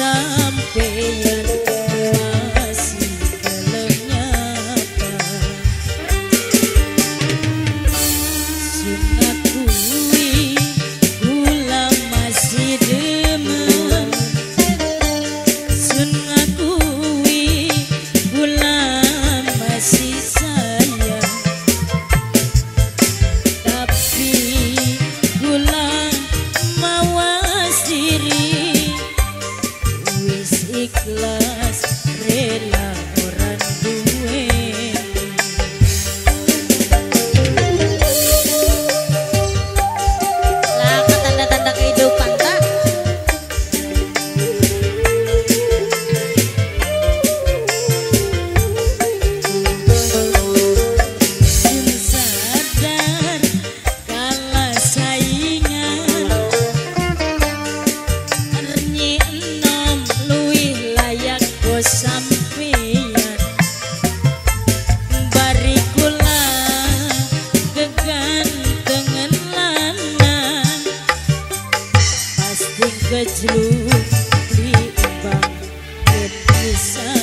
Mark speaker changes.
Speaker 1: sun. Jlug di bangkit kisah